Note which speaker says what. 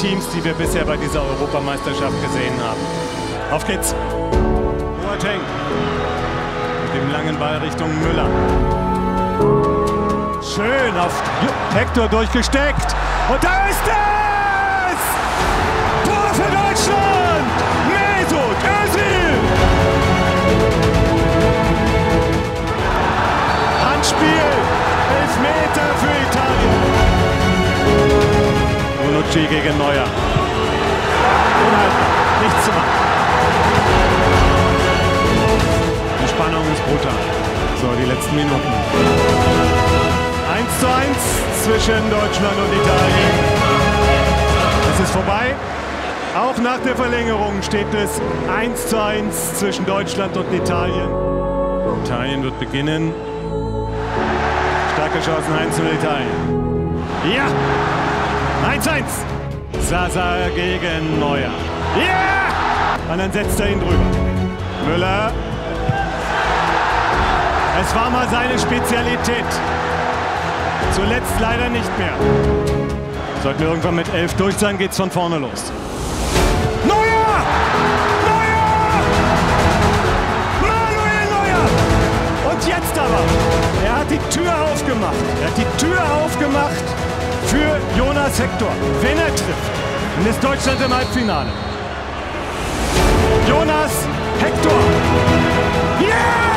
Speaker 1: Teams, die wir bisher bei dieser Europameisterschaft gesehen haben. Auf geht's. Boateng. Mit dem langen Ball Richtung Müller. Schön auf Hector durchgesteckt. Und da ist es! Tor! Elfmeter für Italien. Bonucci gegen Neuer. Unhaltbar. Nichts zu machen. Die Spannung ist brutal. So, die letzten Minuten. 1 zu 1 zwischen Deutschland und Italien. Es ist vorbei. Auch nach der Verlängerung steht es 1 zu 1 zwischen Deutschland und Italien. Italien wird beginnen. Starke Chancen 1 zu Italien. Ja! 1-1. Sasa gegen Neuer. Ja! Und dann setzt er ihn drüber. Müller. Es war mal seine Spezialität. Zuletzt leider nicht mehr. Sollten wir irgendwann mit elf durch sein, geht's von vorne los. Er hat die Tür aufgemacht. Er hat die Tür aufgemacht für Jonas Hector. Wenn er trifft, dann ist Deutschland im Halbfinale. Jonas Hector. Yeah!